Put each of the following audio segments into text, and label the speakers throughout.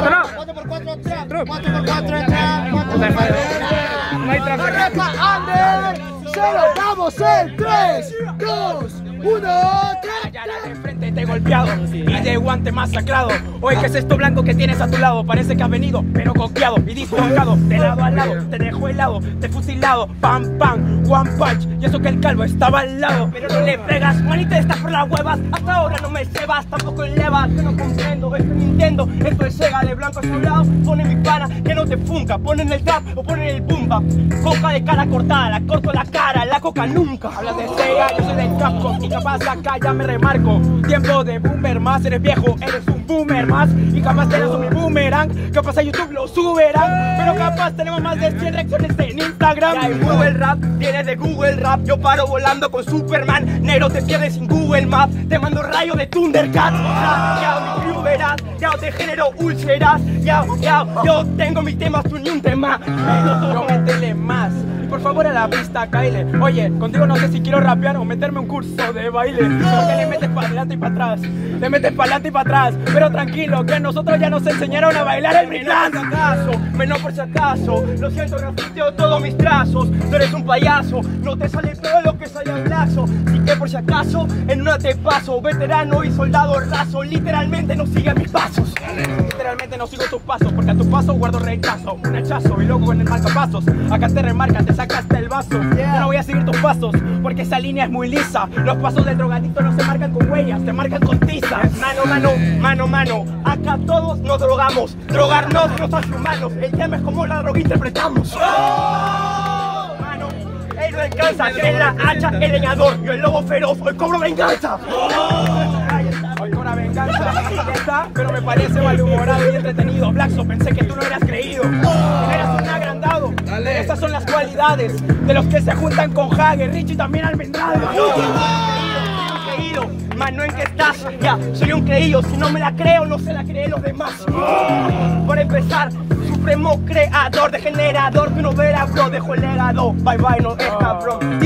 Speaker 1: 4 por 4 atrás. 4 por 4 atrás. 4 por 4 atrás. Arranca Ander. Se lo damos en 3, 2, 1, 3.
Speaker 2: Ya la de frente te he golpeado y de guante masacrado. Oye, ¿qué es esto blanco que tienes a tu lado? Parece que has venido, pero coqueado y dislocado. De lado a lado, te dejo helado, te he fusilado. Pam, pam, one punch. Y eso que el calvo estaba al lado. Pero no le pegas, manita, estás por las huevas. Hasta ahora no me cebas, tampoco elevas. Yo no comprendo, esto es Nintendo, esto es Sega. De blanco a su lado, pone mi pana que no te funca. Ponen el trap o ponen el Coca de cara cortada, la corto la cara, la coca nunca. Hablas de Sega, yo soy de Capcom y capaz acá ya me remarco. Tiempo de boomer más, eres viejo, eres un boomer más. Y capaz te lanzo mi boomerang, capaz a YouTube lo subirán. Pero capaz tenemos más de 100 reacciones en Instagram. Ya el Google Rap viene de Google Rap. Yo paro volando con Superman. Negro te pierdes sin Google Maps. Te mando rayo de Thundercat. Ya, mi crew verás. Ya te genero úlceras. Ya, ya, yo tengo mis temas, tú ni un tema. Métele más. Y por favor a la pista, Kyle. Oye, contigo no sé si quiero rapear o meterme un curso de baile. Porque le metes para adelante y para atrás. Le metes para adelante y para atrás. Pero tranquilo, que nosotros ya nos enseñaron a bailar el breakdance. acaso, menos por si acaso. Lo siento, grafiteo todos mis trazos. Tú eres un payaso, no te sale todo lo que sale al lazo. Así que por si acaso, en una te paso. Veterano y soldado raso, literalmente no sigue mis pasos. Literalmente no sigo tus pasos, porque a tus pasos guardo rechazo. Un hachazo y luego en el marcapasos. Acá te remarcan, te sacaste el vaso. Yo no voy a seguir tus pasos, porque esa línea es muy lisa. Los pasos del drogadicto no se marcan con huellas, se marcan con tiza. Mano, mano, mano, mano. Acá todos nos drogamos. Drogarnos no somos humanos. El tema es como la droga interpretamos. Mano, él no alcanza, es la hacha, el leñador. Yo el lobo feroz, hoy cobro venganza. Hoy pero me parece malhumorado y entretenido. Blackso, pensé que tú no eras creído. Eras un agrandado. Estas son las cualidades de los que se juntan con Hager, Richie también almendrado. Creído, mano en que estás, ya, soy un creído, si no me la creo, no se la creen los demás. Por empezar, supremo creador, degenerador, que no verá, bro, dejo el legado. Bye bye, no es cabrón.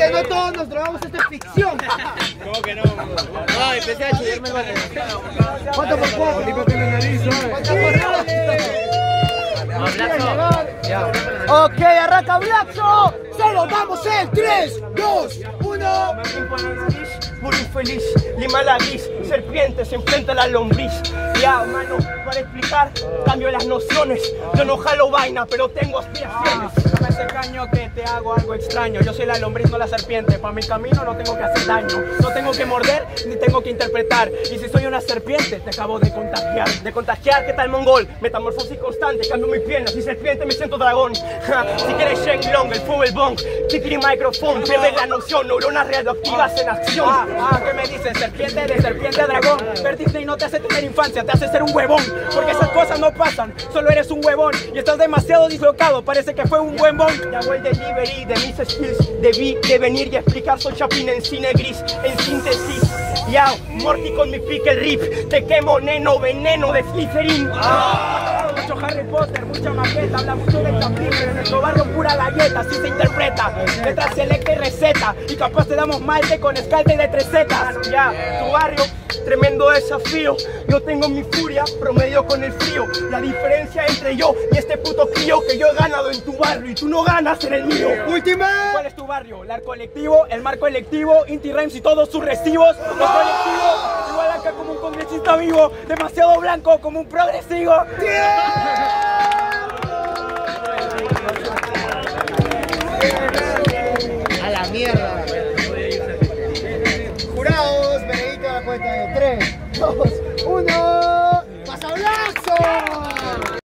Speaker 1: Gente, no todos nos drogamos, esto es ficción.
Speaker 3: ¿Cómo que no? No, empecé a chillarme el valenciano.
Speaker 1: 4 por 4.
Speaker 3: Tipo que la nariz,
Speaker 1: Ok, arranca Blackso. Se lo damos en 3, 2, 1.
Speaker 2: Muy infeliz, lima la gris, serpiente se enfrenta a la lombriz. Ya, mano, para explicar, cambio las nociones. Yo no jalo vaina, pero tengo aspiraciones. No me hace caño que te hago algo extraño. Yo soy la lombriz, no la serpiente. Para mi camino no tengo que hacer daño. No tengo que morder, ni tengo que interpretar. Y si soy una serpiente, te acabo de contagiar. De contagiar, ¿qué tal mongol? Metamorfosis constante, cambio mis piernas. Si serpiente, me siento dragón. Si quieres Shen Long, el fuego, el bong. Kikiri microphone, pierde la noción. Neuronas radioactivas en acción. Ah, ah, ¿qué me dices? Serpiente de serpiente dragón. Ver Disney no te hace tener infancia, te hace ser un huevón. Porque esas cosas no pasan, solo eres un huevón. Y estás demasiado dislocado, parece que fue un buen bon. Ya el delivery de mis skills. Debí de venir y explicar, soy Chapin en cine gris, en síntesis. Ya, Morty con mi pickle rip. Te quemo, neno, veneno de Slytherin. Harry Potter, mucha maqueta, habla mucho de Chaplin, pero en nuestro barrio pura galleta, así se interpreta. Letras selecta y receta, y capaz te damos malte con escalte de tres zetas. Ya, tu barrio, tremendo desafío. Yo tengo mi furia, promedio con el frío. La diferencia entre yo y este puto crío que yo he ganado en tu barrio y tú no ganas en el mío.
Speaker 1: Última.
Speaker 2: ¿Cuál es tu barrio? ¿El arco electivo, el marco electivo, Inti Rhymes y todos sus recibos? Los colectivos, como un congresista vivo, demasiado blanco como un progresivo.
Speaker 1: A la mierda. Jurados, veredicto la cuenta de 3, 2, 1.